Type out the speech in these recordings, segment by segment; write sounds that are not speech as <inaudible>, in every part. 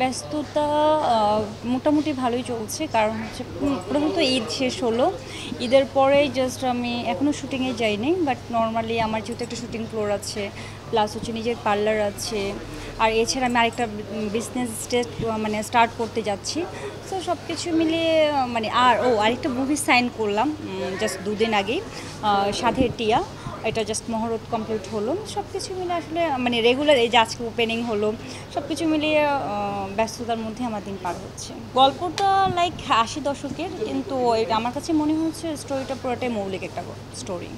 ব্যস্ততা মোটামুটি ভালোই চলছে। কারণ হচ্ছে প্রথমত ঈদ শেষ হলো। ঈদের পরে জাস্ট আমি এখনও শুটিংয়ে যাইনি বাট নর্মালি আমার যেহেতু একটা শুটিং ফ্লোর আছে প্লাস হচ্ছে নিজের পার্লার আছে, আর এছাড়া আমি আরেকটা বিজনেস স্টেট মানে স্টার্ট করতে যাচ্ছি। সো সব কিছু মিলিয়ে মানে আর, ও আরেকটা মুভি সাইন করলাম জাস্ট দুদিন আগেই সাধের টিয়া। এটা জাস্ট মহরত কমপ্লিট হলো। সব কিছু মিলে আসলে মানে রেগুলার এই যে আজকে ওপেনিং হলো সব কিছু মিলিয়ে ব্যস্ততার মধ্যে আমার দিন পার হচ্ছে। গল্পটা লাইক আশি দশকের, কিন্তু আমার কাছে মনে হচ্ছে স্টোরিটা পুরোটাই মৌলিক একটা স্টোরি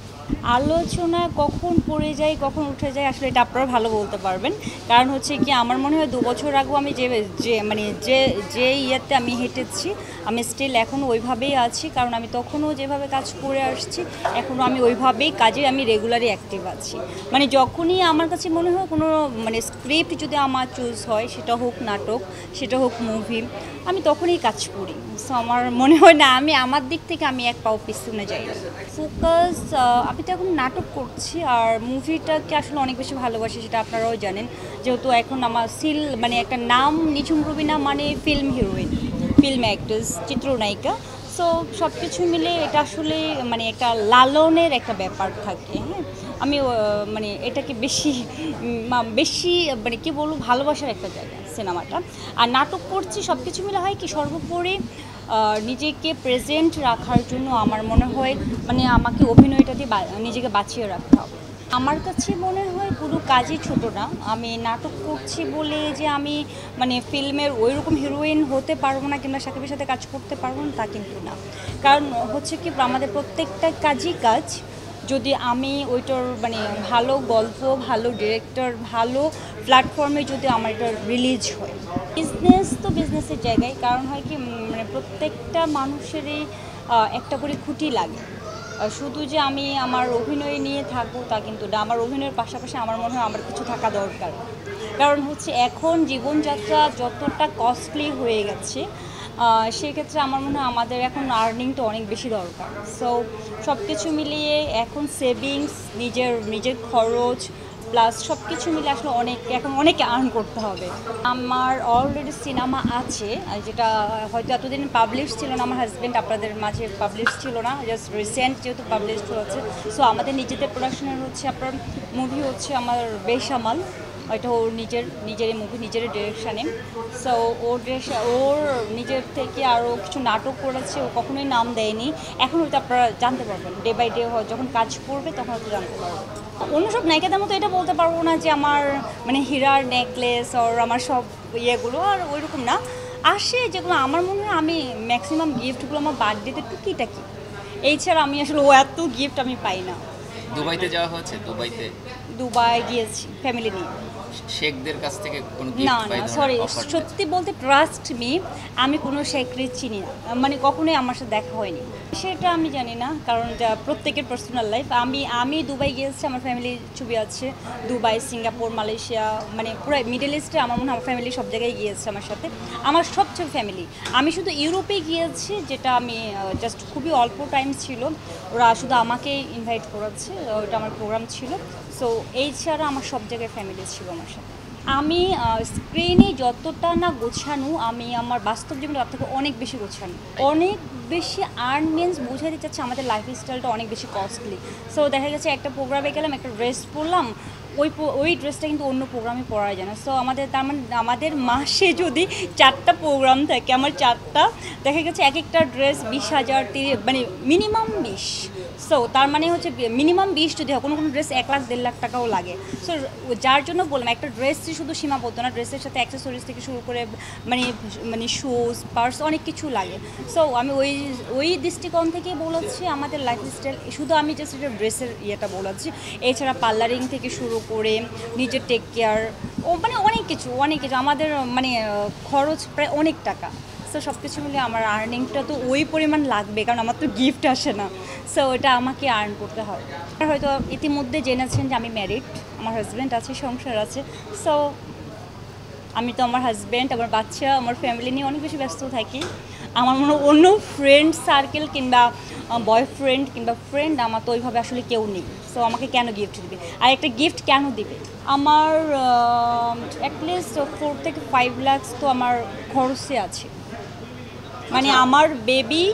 আলোচনা কখন পড়ে যায়, কখন উঠে যায়, আসলে এটা আপনারা ভালো বলতে পারবেন। কারণ হচ্ছে কি, আমার মনে হয় দু বছর আগেও আমি যে যে মানে যে যে ইয়েতে আমি হেঁটেছি, আমি স্টিল এখনও ওইভাবেই আছি। কারণ আমি তখনও যেভাবে কাজ করে আসছি এখনও আমি ওইভাবেই কাজে, আমি রেগুলারই অ্যাক্টিভ আছি। মানে যখনই আমার কাছে মনে হয় কোনো মানে স্ক্রিপ্ট যদি আমার চুজ হয়, সেটা হোক নাটক, সেটা হোক মুভি আমি তখনই কাজ করি। সো আমার মনে হয় না, আমি আমার দিক থেকে আমি এক পাও পিছনে যাই ফোকাস আমি তো এখন নাটক করছি, আর মুভিটাকে আসলে অনেক বেশি ভালোবাসি, সেটা আপনারাও জানেন। যেহেতু এখন আমার সিল মানে একটা নাম নিঝুম রবিনা মানে ফিল্ম হিরোইন ফিল্ম অ্যাক্ট্রেস চিত্রনায়িকা। সো সব কিছু মিলে এটা আসলে মানে একটা লালনের একটা ব্যাপার থাকে হ্যাঁ? আমি মানে এটাকে বেশি বেশি মানে কী বলব, ভালোবাসার একটা জায়গা, সিনেমাটা। আর নাটক করছি সব কিছু মিলে হয় কি, সর্বোপরি নিজেকে প্রেজেন্ট রাখার জন্য আমার মনে হয় মানে আমাকে অভিনয়টা দিয়ে নিজেকে বাঁচিয়ে রাখতে হবে। আমার কাছে মনে হয় কোনো কাজই ছোট না। আমি নাটক করছি বলে যে আমি মানে ফিল্মের ওই রকম হিরোইন হতে পারব না কিংবা সাকিবের সাথে কাজ করতে পারব না, তা কিন্তু না। কারণ হচ্ছে কি, আমাদের প্রত্যেকটা কাজই কাজ। যদি আমি ওইটার মানে ভালো গল্প, ভালো ডিরেক্টর ভালো প্ল্যাটফর্মে যদি আমার এটা রিলিজ হয়। বিজনেস তো বিজনেসের জায়গায়। কারণ হয় কি মানে প্রত্যেকটা মানুষেরই একটা করে খুঁটি লাগে। শুধু যে আমি আমার অভিনয় নিয়ে থাকব তা কিন্তু না, আমার অভিনয়ের পাশাপাশি আমার মনে হয় আমার কিছু থাকা দরকার। কারণ হচ্ছে এখন জীবনযাত্রা যতটা কস্টলি হয়ে গেছে সেক্ষেত্রে আমার মনে হয় আমাদের এখন আর্নিং তো অনেক বেশি দরকার। সো সব কিছু মিলিয়ে এখন সেভিংস নিজের নিজের খরচ প্লাস সব কিছু মিলে আসলে অনেক এখন অনেকে আর্ন করতে হবে। আমার অলরেডি সিনেমা আছে যেটা হয়তো এতদিন পাবলিশ ছিল না, আমার হাজব্যান্ড আপনাদের মাঝে পাবলিশ ছিল না জাস্ট রিসেন্ট যেহেতু পাবলিশ হচ্ছে সো আমাদের নিজেদের প্রোডাকশনের হচ্ছে আপনার মুভি হচ্ছে আমার বেসামাল, ওইটা ওর নিজের নিজের মুভি নিজের ডিরেকশানে সো ওর ওর নিজের থেকে আরও কিছু নাটক করেছে, ও কখনোই নাম দেয়নি। এখন হয়তো আপনারা জানতে পারবেন ডে বাই ডে যখন কাজ করবে, তখন হয়তো জানতে পারবেন। অন্য সব নায়িকাদের মতো এটা বলতে পারব না যে আমার মানে হীরার নেকলেস ওর আমার সব ইয়েগুলো আর ওইরকম না। আসে যেগুলো আমার মনে হয় আমি ম্যাক্সিমাম গিফটগুলো আমার বার্থডেতে টুকিটাকি। এই ছাড়া আমি আসলে ও এত গিফট আমি পাই না। দুবাইতে যাওয়া হয়েছে? দুবাইতে? দুবাই গিয়েছি ফ্যামিলি নিয়ে। শেখদের কাছ থেকে কোনো না না সরি সত্যি বলতে ট্রাস্ট মি আমি কোনো শেখরে চিনি না। মানে কখনোই আমার সাথে দেখা হয়নি। সেটা আমি জানি না কারণ যা প্রত্যেকের পার্সোনাল লাইফ আমি আমি দুবাই গিয়েছি আমার ফ্যামিলির ছবি আছে। দুবাই সিঙ্গাপুর মালয়েশিয়া মানে পুরো মিডল ইস্টে আমার মনে হয় আমার ফ্যামিলি সব জায়গায় গিয়েছে আমার সাথে। আমার সবচেয়ে ফ্যামিলি আমি শুধু ইউরোপে গিয়েছি যেটা আমি জাস্ট খুবই অল্প টাইম ছিল। ওরা শুধু আমাকে ইনভাইট করেছে ওটা আমার প্রোগ্রাম ছিল। সো এই ছাড়া আমার সব জায়গায় ফ্যামিলি ছিল সাথে আমি স্ক্রিনে যতটা না গোছানো, আমি আমার বাস্তব জীবনে তার থেকে অনেক বেশি গোছানো। অনেক বেশি আর্ন মিনস বোঝাতে চাচ্ছে আমাদের লাইফ স্টাইলটা অনেক বেশি কস্টলি সো দেখা গেছে একটা প্রোগ্রামে গেলাম, একটা ড্রেস পরলাম, ওই ওই ড্রেসটা কিন্তু অন্য প্রোগ্রামে পরা যায় না। সো আমাদের, তার মানে আমাদের মাসে যদি চারটা প্রোগ্রাম থাকে, আমার চারটা, দেখা গেছে এক একটা ড্রেস বিশ হাজার মানে মিনিমাম বিশ। সো তার মানে হচ্ছে মিনিমাম বিশ যদি হয়, কোনো কোনো ড্রেস এক লাখ, দেড় লাখ টাকাও লাগে। সো যার জন্য বললাম, একটা ড্রেসই শুধু সীমাবদ্ধ না ড্রেসের সাথে অ্যাক্সেসরিজ থেকে শুরু করে মানে মানে শুজ পার্স অনেক কিছু লাগে। সো আমি ওই ওই দৃষ্টিকোণ থেকে বলেছি, আমাদের লাইফ স্টাইল শুধু আমি জাস্ট এটা ড্রেসের ইয়েটা বলেছি। এছাড়া পার্লারিং থেকে শুরু করে, নিজের টেক কেয়ার ও মানে অনেক কিছু অনেক কিছু। আমাদের মানে খরচ প্রায় অনেক টাকা। সো সব কিছু মিলে আমার আর্নিংটা তো ওই পরিমাণ লাগবে, কারণ আমার তো গিফট আসে না। সো ওটা আমাকে আর্ন করতে হয় আর হয়তো ইতিমধ্যে জেনেছেন যে আমি ম্যারিড আমার হাজব্যান্ড আছে, সংসার আছে। সো আমি তো আমার হাজব্যান্ড আমার বাচ্চা, আমার ফ্যামিলি নিয়ে অনেক বেশি ব্যস্ত থাকি। আমার মনে অন্য ফ্রেন্ড সার্কেল কিংবা বয়ফ্রেন্ড কিংবা ফ্রেন্ড আমার তো ওইভাবে আসলে কেউ নেই। সো আমাকে কেন গিফট দিবে? আর একটা গিফট কেন দিবে? আমার অ্যাটলিস্ট ফোর থেকে ফাইভ লাখস তো আমার খরচে আছে। মানে আমার বেবি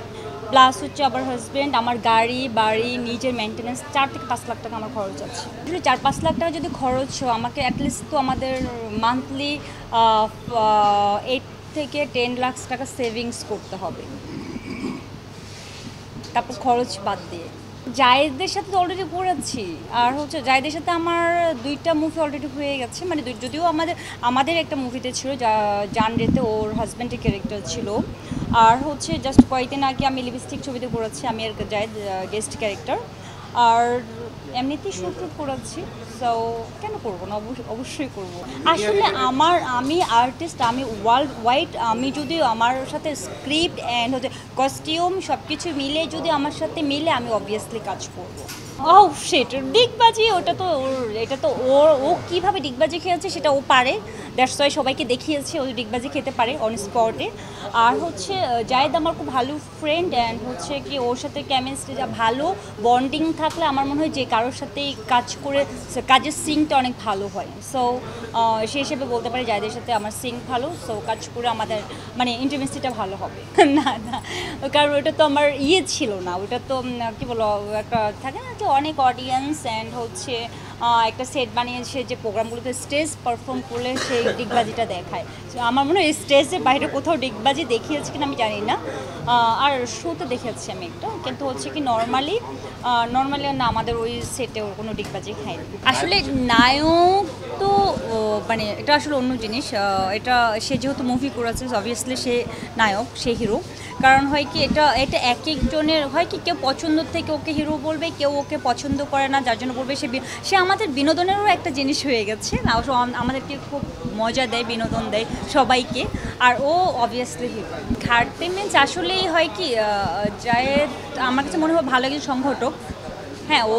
প্লাস হচ্ছে আমার হাজব্যান্ড আমার গাড়ি, বাড়ি, নিজের মেনটেন্যান্স চার থেকে পাঁচ লাখ টাকা আমার খরচ আছে। আসলে চার পাঁচ লাখ টাকা যদি খরচ আমাকে অ্যাটলিস্ট তো আমাদের মান্থলি এইট থেকে টেন লাখ টাকা সেভিংস করতে হবে। তারপর খরচ বাদ দিয়ে। জায়েদের সাথে তো অলরেডি করেছি আর হচ্ছে জায়েদের সাথে আমার দুইটা মুভি অলরেডি হয়ে গেছে। মানে যদিও আমাদের আমাদের একটা মুভিতে ছিল, যা জান রেতে ওর হাজব্যান্ডের ক্যারেক্টার ছিল। আর হচ্ছে জাস্ট কয়েকদিন আগে আমি লিপস্টিক ছবিতে করেছি আমি আর জায়েদ গেস্ট ক্যারেক্টার আর এমনিতেই শুট করেছি সো কেন করব না? অবশ্য- অবশ্যই করব। আসলে আমার, আমি আর্টিস্ট আমি ওয়ার্ল্ড ওয়াইড আমি যদি আমার সাথে স্ক্রিপ্ট অ্যান্ড হচ্ছে কস্টিউম সব কিছু মিলে যদি আমার সাথে মিলে, আমি অবভিয়াসলি কাজ করব। ও সেট ডিগবাজি, ওটা তো ওর, এটা তো ওর, ও কীভাবে ডিগবাজি খেয়েছে সেটা ও পারে। দ্যাটস ওয়াই সবাইকে দেখিয়েছে ও ডিগবাজি খেতে পারে অন স্পটে আর হচ্ছে জায়েদ আমার খুব ভালো ফ্রেন্ড অ্যান্ড হচ্ছে কি ওর সাথে কেমিস্ট্রি যা ভালো বন্ডিং থাকলে আমার মনে হয় যে কারোর সাথেই কাজ করে কাজের সিংটা অনেক ভালো হয়। সো সেই হিসেবে বলতে পারি জায়েদের সাথে আমার সিং ভালো সো কাজ করে আমাদের মানে ইন্টিমেসিটা ভালো হবে। <laughs> না না, কারণ ওটা তো আমার ইয়ে ছিল না, ওটা তো কী বলো একটা থাকে না যে অনেক অডিয়েন্স অ্যান্ড হচ্ছে একটা সেট বানিয়েছে যে প্রোগ্রামগুলোতে স্টেজ পারফর্ম করলে সেই ডিগবাজিটা দেখায়। আমার মনে হয় স্টেজের বাইরে কোথাও ডিগবাজি দেখিয়েছে কিনা আমি জানি না। আর শোতে দেখেছি আমি একটা। কিন্তু হচ্ছে কি নর্মালি নর্মালি না, আমাদের ওই সেটে ওর কোনো ডিগবাজি খায়নি আসলে নায়ক তো মানে এটা আসলে অন্য জিনিস। এটা সে যেহেতু মুভি করেছে অবভিয়াসলি সে নায়ক, সে হিরো কারণ হয় কি, এটা এটা এক একজনের, হয় কি, কেউ পছন্দ থেকে ওকে হিরো বলবে, কেউ ওকে পছন্দ করে না, যার জন্য বলবে সে সে আমাদের বিনোদনেরও একটা জিনিস হয়ে গেছে। না, ও আমাদেরকে খুব মজা দেয়, বিনোদন দেয় সবাইকে। আর ও অবভিয়াসলি ঘাটতি মিনস আসলেই হয় কি জায়েদ, আমার কাছে মনে হয় ভালো একজন সংগঠক। হ্যাঁ ও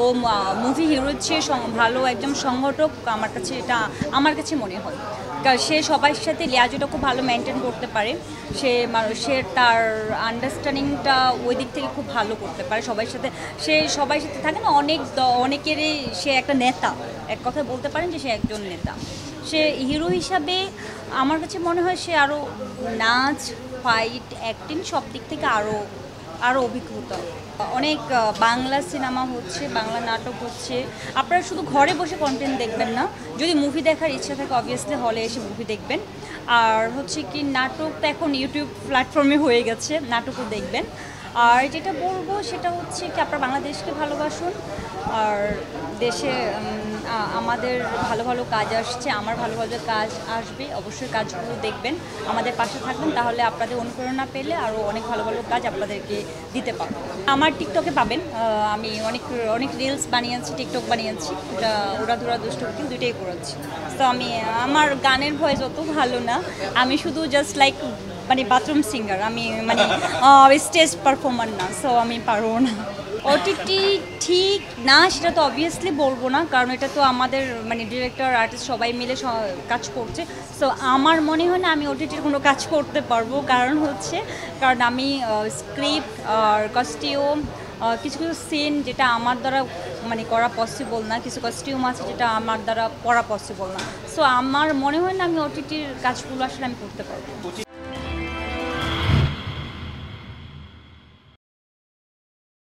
মুভি হিরোর চেয়ে ভালো একজন সংগঠক, আমার কাছে এটা, আমার কাছে মনে হয়। কারণ সে সবার সাথে লিয়াজুটা খুব ভালো মেনটেন করতে পারে। সে মানুষের তার আন্ডারস্ট্যান্ডিংটা ওই দিক থেকে খুব ভালো করতে পারে সবার সাথে। সে সবাই সাথে থাকে না, অনেক অনেকেরই সে একটা নেতা। এক কথায় বলতে পারেন যে সে একজন নেতা। সে হিরো হিসাবে আমার কাছে মনে হয় সে আরও নাচ ফাইট অ্যাক্টিং সব দিক থেকে আরও আরও অভিজ্ঞতা অনেক বাংলা সিনেমা হচ্ছে, বাংলা নাটক হচ্ছে। আপনারা শুধু ঘরে বসে কন্টেন্ট দেখবেন না, যদি মুভি দেখার ইচ্ছা থাকে অবভিয়াসলি হলে এসে মুভি দেখবেন। আর হচ্ছে কি, নাটক তো এখন ইউটিউব প্ল্যাটফর্মে হয়ে গেছে, নাটকও দেখবেন। আর যেটা বলব সেটা হচ্ছে কি, আপনারা বাংলাদেশকে ভালোবাসুন, আর দেশে আমাদের ভালো ভালো কাজ আসছে, আমার ভালো ভালো কাজ আসবে, অবশ্যই কাজগুলো দেখবেন। আমাদের পাশে থাকবেন, তাহলে আপনাদের অনুপ্রেরণা পেলে আরও অনেক ভালো ভালো কাজ আপনাদেরকে দিতে পারব। আমার টিকটকে পাবেন আমি অনেক অনেক রিলস বানিয়েছি, টিকটক বানিয়েছি ওরা ধরা দুষ্ট উকিল দুইটাই করেছি। তো আমি, আমার গানের ভয়েস অত ভালো না, আমি শুধু জাস্ট লাইক মানে বাথরুম সিঙ্গার আমি মানে স্টেজ পারফর্মার না সো আমি পারব না। ওটিটি ঠিক না, সেটা তো অবভিয়াসলি বলব না, কারণ এটা তো আমাদের মানে ডিরেক্টর আর্টিস্ট সবাই মিলে কাজ করছে। সো আমার মনে হয় না আমি ওটিটির কোনো কাজ করতে পারব। কারণ হচ্ছে, কারণ আমি স্ক্রিপ্ট আর কস্টিউম কিছু কিছু সিন যেটা আমার দ্বারা মানে করা পসিবল না, কিছু কস্টিউম আছে যেটা আমার দ্বারা করা পসিবল না। সো আমার মনে হয় না আমি ওটিটির কাজগুলো আসলে আমি করতে পারব।